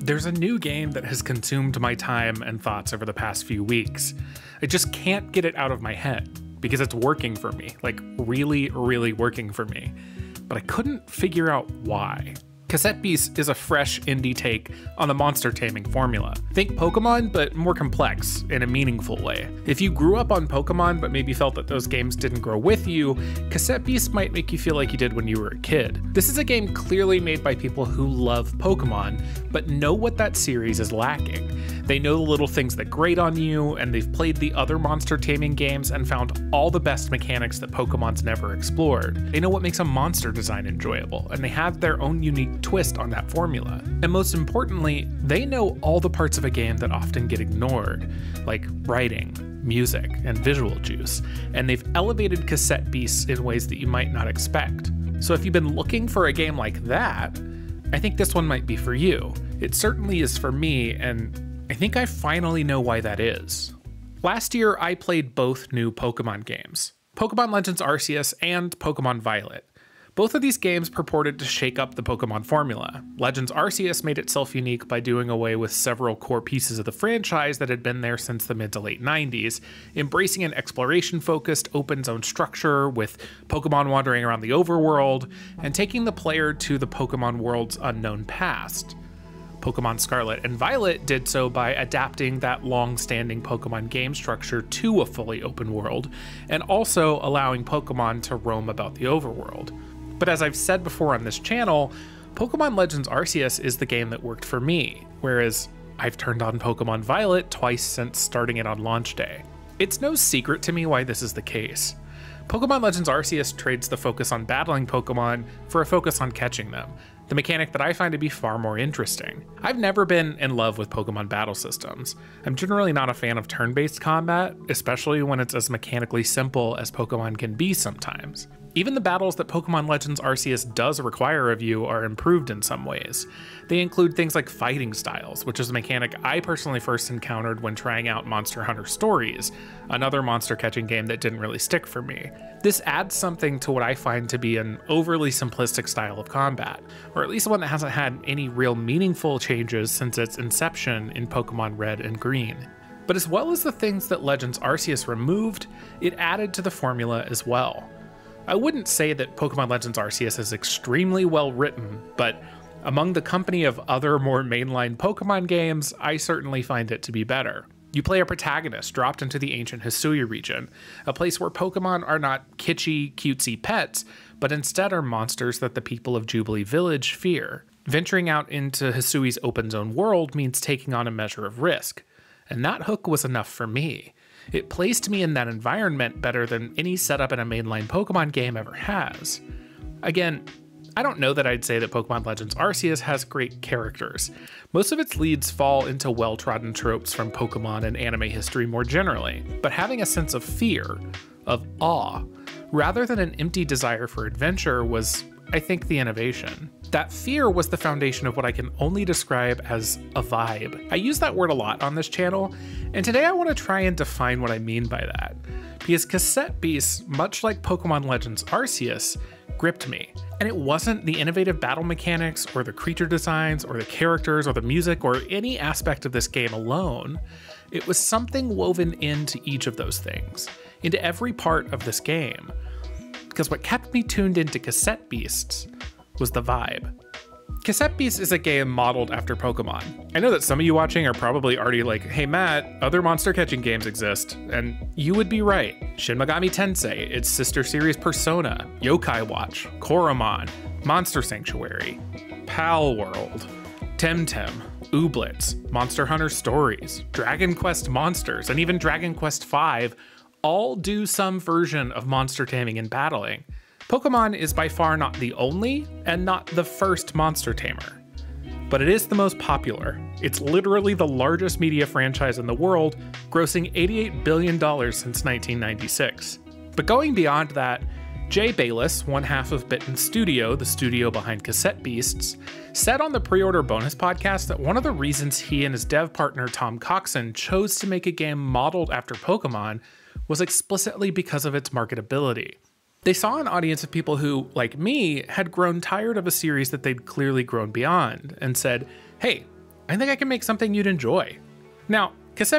there's a new game that has consumed my time and thoughts over the past few weeks. I just can't get it out of my head because it's working for me, like really, really working for me. But I couldn't figure out why. Cassette Beast is a fresh indie take on the monster taming formula. Think Pokemon, but more complex in a meaningful way. If you grew up on Pokemon but maybe felt that those games didn't grow with you, Cassette Beast might make you feel like you did when you were a kid. This is a game clearly made by people who love Pokemon, but know what that series is lacking. They know the little things that grate on you, and they've played the other monster taming games and found all the best mechanics that Pokemon's never explored. They know what makes a monster design enjoyable, and they have their own unique twist on that formula. And most importantly, they know all the parts of a game that often get ignored, like writing, music, and visual juice, and they've elevated cassette beasts in ways that you might not expect. So if you've been looking for a game like that, I think this one might be for you. It certainly is for me, and I think I finally know why that is. Last year, I played both new Pokemon games Pokemon Legends Arceus and Pokemon Violet. Both of these games purported to shake up the Pokemon formula. Legends Arceus made itself unique by doing away with several core pieces of the franchise that had been there since the mid to late 90s, embracing an exploration focused open zone structure with Pokemon wandering around the overworld, and taking the player to the Pokemon world's unknown past. Pokemon Scarlet and Violet did so by adapting that long standing Pokemon game structure to a fully open world, and also allowing Pokemon to roam about the overworld. But as I've said before on this channel, Pokemon Legends Arceus is the game that worked for me, whereas I've turned on Pokemon Violet twice since starting it on launch day. It's no secret to me why this is the case. Pokemon Legends Arceus trades the focus on battling Pokemon for a focus on catching them, the mechanic that I find to be far more interesting. I've never been in love with Pokemon battle systems. I'm generally not a fan of turn based combat, especially when it's as mechanically simple as Pokemon can be sometimes. Even the battles that Pokemon Legends Arceus does require of you are improved in some ways. They include things like fighting styles, which is a mechanic I personally first encountered when trying out Monster Hunter Stories, another monster catching game that didn't really stick for me. This adds something to what I find to be an overly simplistic style of combat, or at least one that hasn't had any real meaningful changes since its inception in Pokemon Red and Green. But as well as the things that Legends Arceus removed, it added to the formula as well. I wouldn't say that Pokemon Legends Arceus is extremely well written, but among the company of other more mainline Pokemon games, I certainly find it to be better. You play a protagonist dropped into the ancient Hisui region, a place where Pokemon are not kitschy, cutesy pets, but instead are monsters that the people of Jubilife Village fear. Venturing out into Hisui's open zone world means taking on a measure of risk, and that hook was enough for me. It placed me in that environment better than any setup in a mainline Pokemon game ever has. Again, I don't know that I'd say that Pokemon Legends Arceus has great characters. Most of its leads fall into well trodden tropes from Pokemon and anime history more generally, but having a sense of fear, of awe, rather than an empty desire for adventure was, I think, the innovation. That fear was the foundation of what I can only describe as a vibe. I use that word a lot on this channel, and today I want to try and define what I mean by that. Because Cassette Beasts, much like Pokemon Legends Arceus, gripped me. And it wasn't the innovative battle mechanics, or the creature designs, or the characters, or the music, or any aspect of this game alone. It was something woven into each of those things, into every part of this game. Because what kept me tuned into Cassette Beasts was the vibe. Cassette Beast is a game modeled after Pokemon. I know that some of you watching are probably already like, hey Matt, other monster catching games exist, and you would be right. Shin Megami Tensei, its sister series Persona, Yokai Watch, Coromon, Monster Sanctuary, Pal World, Temtem, Ooblets, Monster Hunter Stories, Dragon Quest Monsters, and even Dragon Quest V all do some version of monster taming and battling. Pokemon is by far not the only and not the first monster tamer, but it is the most popular. It's literally the largest media franchise in the world, grossing $88 billion since 1996. But going beyond that, Jay Baylis, one half of Bytten Studio, the studio behind Cassette Beasts, said on the pre order bonus podcast that one of the reasons he and his dev partner Tom Coxon chose to make a game modeled after Pokemon was explicitly because of its marketability. They saw an audience of people who, like me, had grown tired of a series that they'd clearly grown beyond and said, hey, I think I can make something you'd enjoy. Now,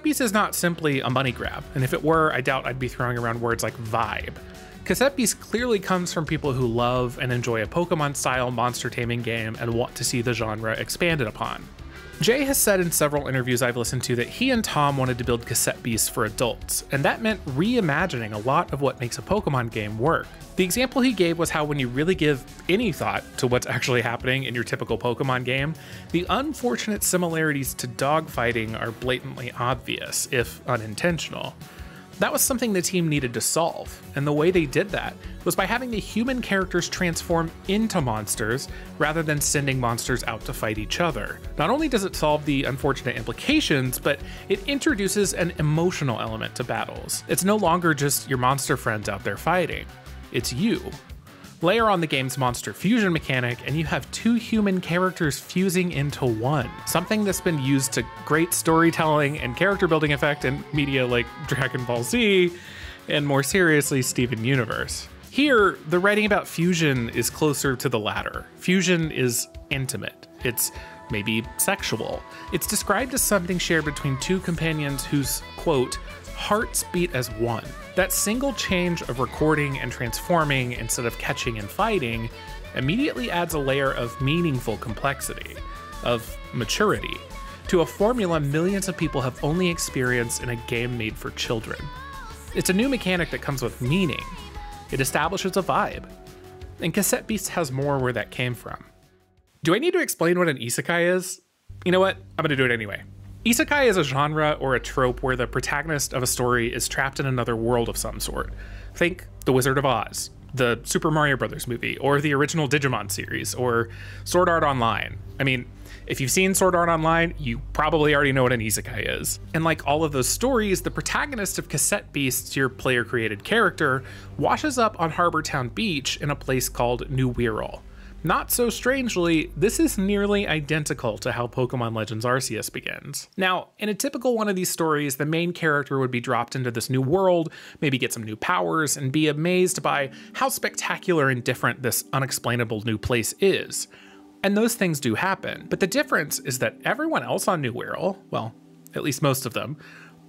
Beast is not simply a money grab, and if it were, I doubt I'd be throwing around words like vibe. Beast clearly comes from people who love and enjoy a Pokemon style monster taming game and want to see the genre expanded upon. Jay has said in several interviews I've listened to that he and Tom wanted to build cassette beasts for adults, and that meant reimagining a lot of what makes a Pokemon game work. The example he gave was how when you really give any thought to what's actually happening in your typical Pokemon game, the unfortunate similarities to dogfighting are blatantly obvious, if unintentional. That was something the team needed to solve, and the way they did that was by having the human characters transform into monsters rather than sending monsters out to fight each other. Not only does it solve the unfortunate implications, but it introduces an emotional element to battles. It's no longer just your monster friends out there fighting, it's you Layer on the game's monster fusion mechanic, and you have two human characters fusing into one. Something that's been used to great storytelling and character building effect in media like Dragon Ball Z, and more seriously, Steven Universe. Here, the writing about fusion is closer to the latter. Fusion is intimate. It's maybe sexual. It's described as something shared between two companions whose, quote, hearts beat as one. That single change of recording and transforming instead of catching and fighting immediately adds a layer of meaningful complexity, of maturity, to a formula millions of people have only experienced in a game made for children. It's a new mechanic that comes with meaning. It establishes a vibe. And Cassette Beast has more where that came from. Do I need to explain what an isekai is? You know what? I'm gonna do it anyway. Isekai is a genre or a trope where the protagonist of a story is trapped in another world of some sort. Think The Wizard of Oz, the Super Mario Brothers movie, or the original Digimon series, or Sword Art Online. I mean, if you've seen Sword Art Online, you probably already know what an isekai is. And like all of those stories, the protagonist of Cassette Beasts, your player created character, washes up on Harbor Town Beach in a place called New Wirral. Not so strangely, this is nearly identical to how Pokemon Legends Arceus begins. Now, in a typical one of these stories, the main character would be dropped into this new world, maybe get some new powers, and be amazed by how spectacular and different this unexplainable new place is. And those things do happen, but the difference is that everyone else on New Wirral, well, at least most of them,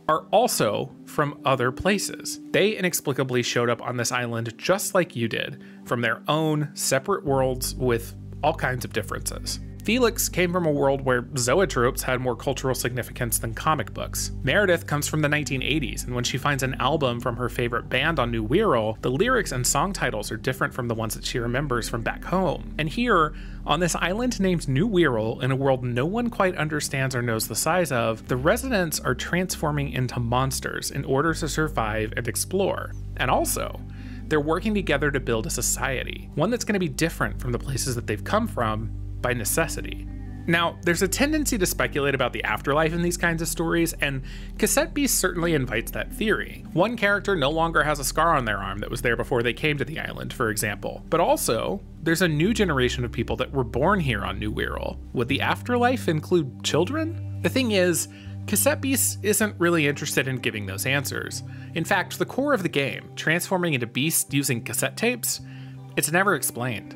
are also from other places. They inexplicably showed up on this island just like you did, from their own separate worlds with all kinds of differences. Felix came from a world where zoetropes had more cultural significance than comic books. Meredith comes from the 1980s, and when she finds an album from her favorite band on New Wirral, the lyrics and song titles are different from the ones that she remembers from back home. And here, on this island named New Wirral, in a world no one quite understands or knows the size of, the residents are transforming into monsters in order to survive and explore. And also, they're working together to build a society, one that's going to be different from the places that they've come from by necessity. Now, there's a tendency to speculate about the afterlife in these kinds of stories, and Cassette Beast certainly invites that theory. One character no longer has a scar on their arm that was there before they came to the island, for example. But also, there's a new generation of people that were born here on New Wirral. Would the afterlife include children? The thing is, Cassette Beast isn't really interested in giving those answers. In fact, the core of the game, transforming into beasts using cassette tapes, it's never explained.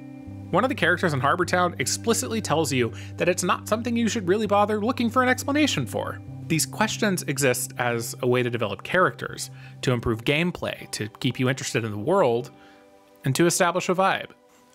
One of the characters in Harbor Town explicitly tells you that it's not something you should really bother looking for an explanation for. These questions exist as a way to develop characters, to improve gameplay, to keep you interested in the world, and to establish a vibe.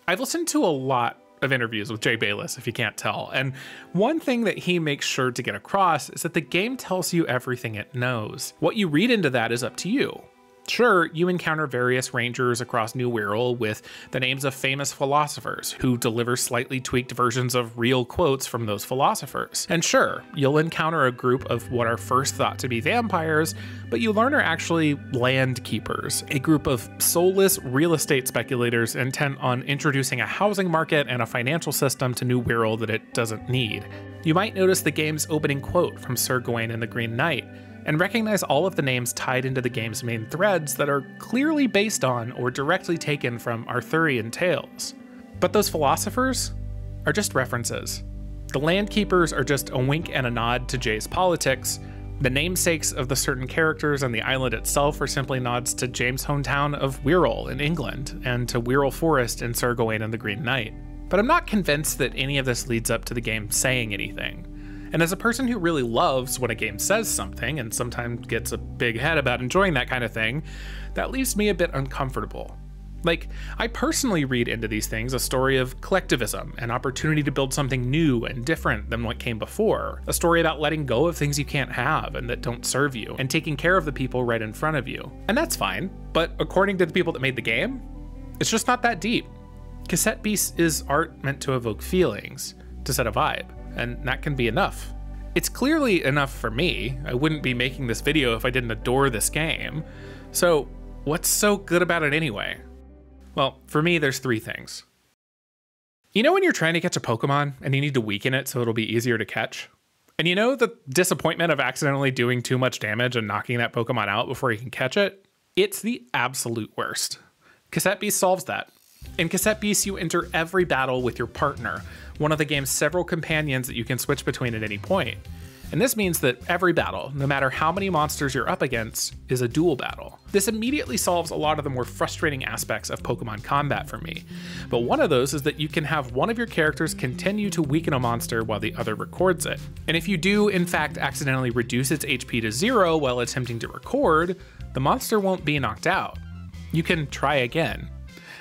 I've listened to a lot of interviews with Jay Baylis, if you can't tell, and one thing that he makes sure to get across is that the game tells you everything it knows. What you read into that is up to you. Sure, you encounter various rangers across New Wirral with the names of famous philosophers who deliver slightly tweaked versions of real quotes from those philosophers. And sure, you'll encounter a group of what are first thought to be vampires, but you learn are actually land keepers, a group of soulless real estate speculators intent on introducing a housing market and a financial system to New Wirral that it doesn't need. You might notice the game's opening quote from Sir Gawain and the Green Knight, and recognize all of the names tied into the game's main threads that are clearly based on or directly taken from Arthurian tales. But those philosophers are just references. The Landkeepers are just a wink and a nod to Jay's politics. The namesakes of the certain characters and the island itself are simply nods to James' hometown of Wirral in England and to Wirral Forest in Sir Gawain and the Green Knight. But I'm not convinced that any of this leads up to the game saying anything. And as a person who really loves when a game says something and sometimes gets a big head about enjoying that kind of thing, that leaves me a bit uncomfortable. Like, I personally read into these things a story of collectivism, an opportunity to build something new and different than what came before, a story about letting go of things you can't have and that don't serve you, and taking care of the people right in front of you. And that's fine, but according to the people that made the game, it's just not that deep. Cassette Beast is art meant to evoke feelings, to set a vibe, and that can be enough. It's clearly enough for me. I wouldn't be making this video if I didn't adore this game. So, what's so good about it anyway? Well, for me, there's three things. You know when you're trying to catch a Pokemon and you need to weaken it so it'll be easier to catch? And you know the disappointment of accidentally doing too much damage and knocking that Pokemon out before you can catch it? It's the absolute worst. Cassette Beast solves that. In Cassette Beast, you enter every battle with your partner, one of the game's several companions that you can switch between at any point. And this means that every battle, no matter how many monsters you're up against, is a dual battle. This immediately solves a lot of the more frustrating aspects of Pokemon combat for me. But one of those is that you can have one of your characters continue to weaken a monster while the other records it. And if you do, in fact, accidentally reduce its HP to zero while attempting to record, the monster won't be knocked out. You can try again.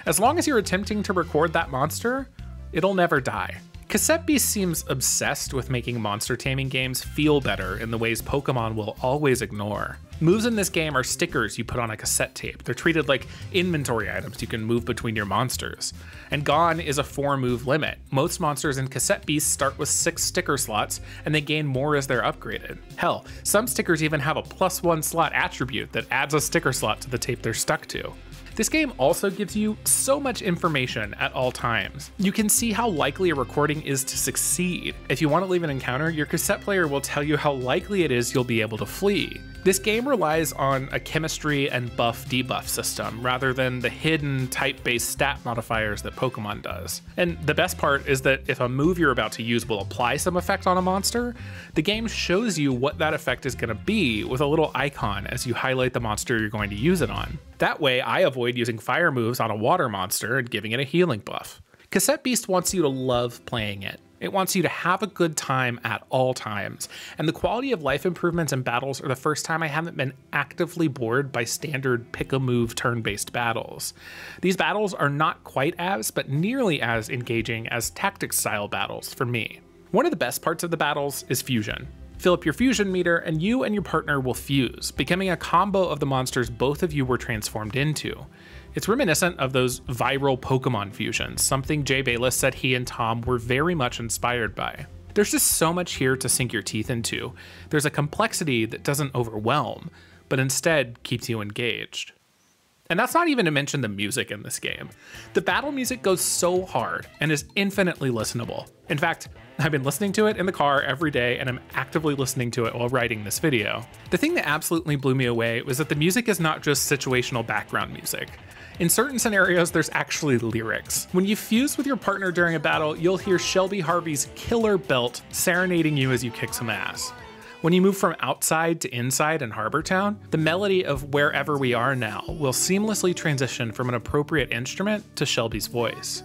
As long as you're attempting to record that monster, it'll never die. Cassette Beast seems obsessed with making monster taming games feel better in the ways Pokemon will always ignore. Moves in this game are stickers you put on a cassette tape. They're treated like inventory items you can move between your monsters. And gone is a four move limit. Most monsters in Cassette Beast start with six sticker slots, and they gain more as they're upgraded. Hell, some stickers even have a plus one slot attribute that adds a sticker slot to the tape they're stuck to. This game also gives you so much information at all times. You can see how likely a recording is to succeed. If you want to leave an encounter, your cassette player will tell you how likely it is you'll be able to flee. This game relies on a chemistry and buff debuff system rather than the hidden type based stat modifiers that Pokemon does. And the best part is that if a move you're about to use will apply some effect on a monster, the game shows you what that effect is going to be with a little icon as you highlight the monster you're going to use it on. That way, I avoid using fire moves on a water monster and giving it a healing buff. Cassette Beast wants you to love playing it. It wants you to have a good time at all times, and the quality of life improvements and battles are the first time I haven't been actively bored by standard pick a move turn based battles. These battles are not quite as, but nearly as engaging as tactics style battles for me. One of the best parts of the battles is fusion. Fill up your fusion meter, and you and your partner will fuse, becoming a combo of the monsters both of you were transformed into. It's reminiscent of those viral Pokemon fusions, something Jay Baylis said he and Tom were very much inspired by. There's just so much here to sink your teeth into. There's a complexity that doesn't overwhelm, but instead keeps you engaged. And that's not even to mention the music in this game. The battle music goes so hard and is infinitely listenable. In fact, I've been listening to it in the car every day and I'm actively listening to it while writing this video. The thing that absolutely blew me away was that the music is not just situational background music. In certain scenarios, there's actually lyrics. When you fuse with your partner during a battle, you'll hear Shelby Harvey's killer belt serenading you as you kick some ass. When you move from outside to inside in Harbor Town, the melody of Wherever We Are Now will seamlessly transition from an appropriate instrument to Shelby's voice.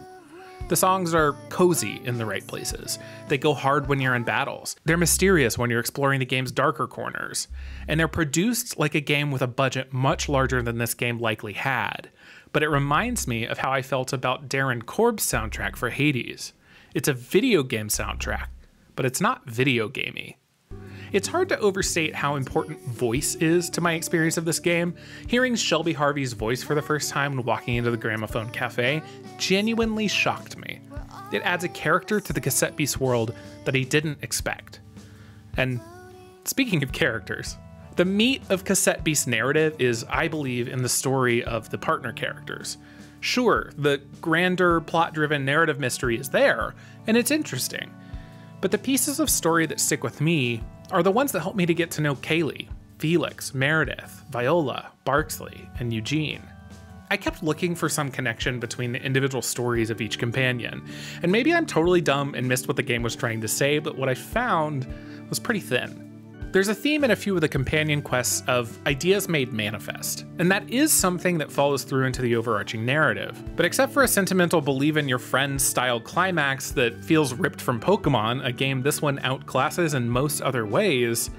The songs are cozy in the right places. They go hard when you're in battles. They're mysterious when you're exploring the game's darker corners. And they're produced like a game with a budget much larger than this game likely had. But it reminds me of how I felt about Darren Korb's soundtrack for Hades. It's a video game soundtrack, but it's not video gamey. It's hard to overstate how important voice is to my experience of this game. Hearing Shelby Harvey's voice for the first time when walking into the Gramophone Cafe genuinely shocked me. It adds a character to the Cassette Beast world that I didn't expect. And speaking of characters, the meat of Cassette Beast's narrative is, I believe, in the story of the partner characters. Sure, the grander, plot driven narrative mystery is there, and it's interesting. But the pieces of story that stick with me are the ones that help me to get to know Kaylee, Felix, Meredith, Viola, Barksley, and Eugene. I kept looking for some connection between the individual stories of each companion, and maybe I'm totally dumb and missed what the game was trying to say, but what I found was pretty thin. There's a theme in a few of the companion quests of ideas made manifest, and that is something that follows through into the overarching narrative. But except for a sentimental believe in your friends style climax that feels ripped from Pokemon, a game this one outclasses in most other ways,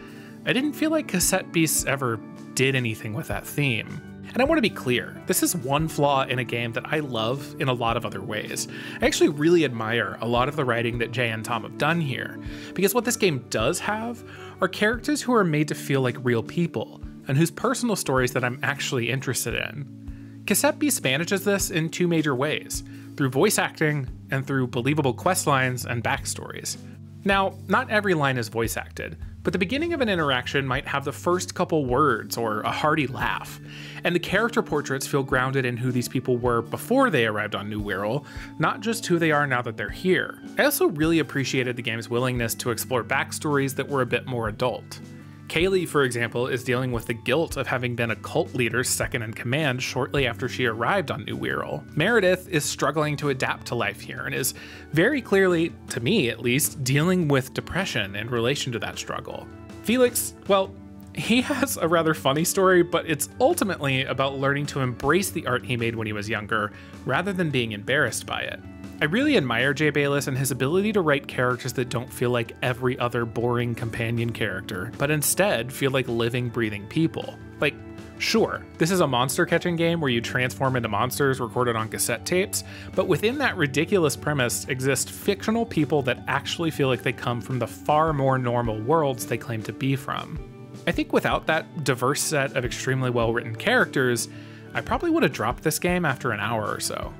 I didn't feel like Cassette Beasts ever did anything with that theme. And I want to be clear, this is one flaw in a game that I love in a lot of other ways. I actually really admire a lot of the writing that Jay and Tom have done here, because what this game does have are characters who are made to feel like real people, and whose personal stories that I'm actually interested in. Beast manages this in two major ways through voice acting and through believable quest lines and backstories. Now, not every line is voice acted, but the beginning of an interaction might have the first couple words or a hearty laugh, and the character portraits feel grounded in who these people were before they arrived on New Wirral, not just who they are now that they're here. I also really appreciated the game's willingness to explore backstories that were a bit more adult. Kaylee, for example, is dealing with the guilt of having been a cult leader's second in command shortly after she arrived on New Wirral. Meredith is struggling to adapt to life here and is very clearly, to me at least, dealing with depression in relation to that struggle. Felix, well, he has a rather funny story, but it's ultimately about learning to embrace the art he made when he was younger, rather than being embarrassed by it. I really admire Jay Baylis and his ability to write characters that don't feel like every other boring companion character, but instead feel like living, breathing people. Like, Sure, this is a monster catching game where you transform into monsters recorded on cassette tapes, but within that ridiculous premise exist fictional people that actually feel like they come from the far more normal worlds they claim to be from. I think without that diverse set of extremely well written characters, I probably would have dropped this game after an hour or so.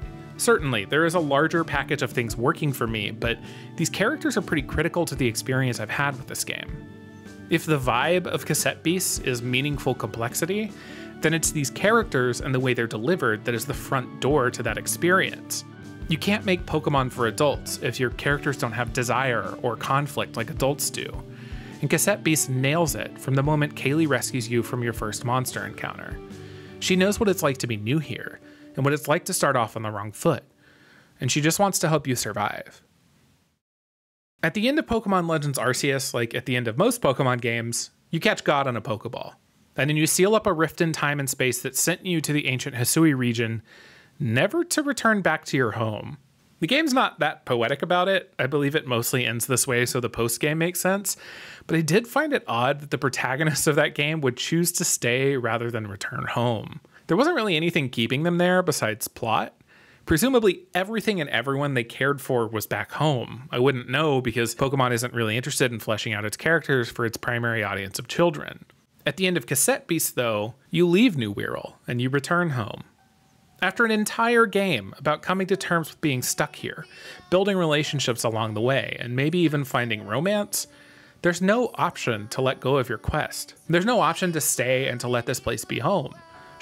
Certainly, there is a larger package of things working for me, but these characters are pretty critical to the experience I've had with this game. If the vibe of Cassette Beasts is meaningful complexity, then it's these characters and the way they're delivered that is the front door to that experience. You can't make Pokemon for adults if your characters don't have desire or conflict like adults do. And Cassette Beast nails it from the moment Kaylee rescues you from your first monster encounter. She knows what it's like to be new here, and what it's like to start off on the wrong foot, and she just wants to help you survive. At the end of Pokemon Legends Arceus, like at the end of most Pokemon games, you catch God on a Pokeball. And then you seal up a rift in time and space that sent you to the ancient Hisui region, never to return back to your home. The game's not that poetic about it. I believe it mostly ends this way so the post game makes sense. But I did find it odd that the protagonist of that game would choose to stay rather than return home. There wasn't really anything keeping them there besides plot. Presumably, everything and everyone they cared for was back home. I wouldn't know because Pokemon isn't really interested in fleshing out its characters for its primary audience of children. At the end of Cassette Beast, though, you leave New Wirral and you return home. After an entire game about coming to terms with being stuck here, building relationships along the way, and maybe even finding romance, there's no option to let go of your quest. There's no option to stay and to let this place be home.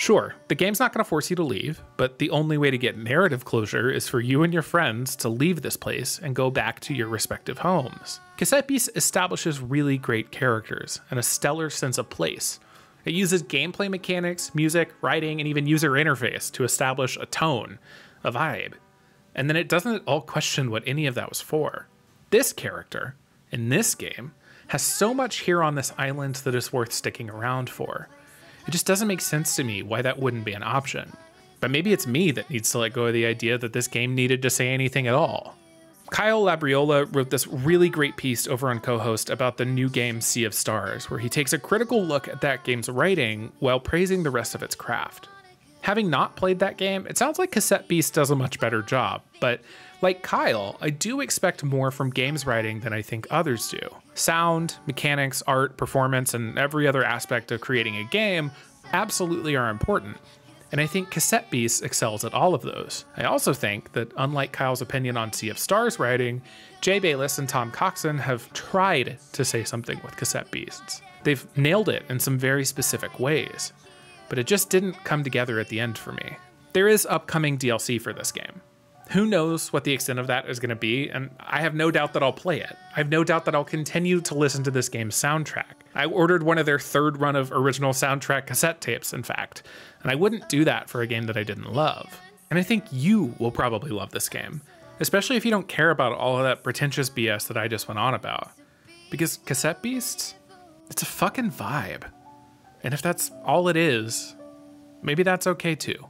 Sure, the game's not going to force you to leave, but the only way to get narrative closure is for you and your friends to leave this place and go back to your respective homes. Cassette establishes really great characters and a stellar sense of place. It uses gameplay mechanics, music, writing, and even user interface to establish a tone, a vibe. And then it doesn't at all question what any of that was for. This character, in this game, has so much here on this island that is worth sticking around for. It just doesn't make sense to me why that wouldn't be an option. But maybe it's me that needs to let go of the idea that this game needed to say anything at all. Kyle Labriola wrote this really great piece over on Co-Host about the new game Sea of Stars, where he takes a critical look at that game's writing while praising the rest of its craft. Having not played that game, it sounds like Cassette Beast does a much better job, but like Kyle, I do expect more from games writing than I think others do. Sound, mechanics, art, performance, and every other aspect of creating a game absolutely are important. And I think Cassette Beast excels at all of those. I also think that, unlike Kyle's opinion on Sea of Stars writing, Jay Baylis and Tom Coxon have tried to say something with Cassette Beasts. They've nailed it in some very specific ways, but it just didn't come together at the end for me. There is upcoming DLC for this game. Who knows what the extent of that is going to be, and I have no doubt that I'll play it. I have no doubt that I'll continue to listen to this game's soundtrack. I ordered one of their third run of original soundtrack cassette tapes, in fact, and I wouldn't do that for a game that I didn't love. And I think you will probably love this game, especially if you don't care about all of that pretentious BS that I just went on about. Because Cassette Beasts, It's a fucking vibe. And if that's all it is, maybe that's okay too.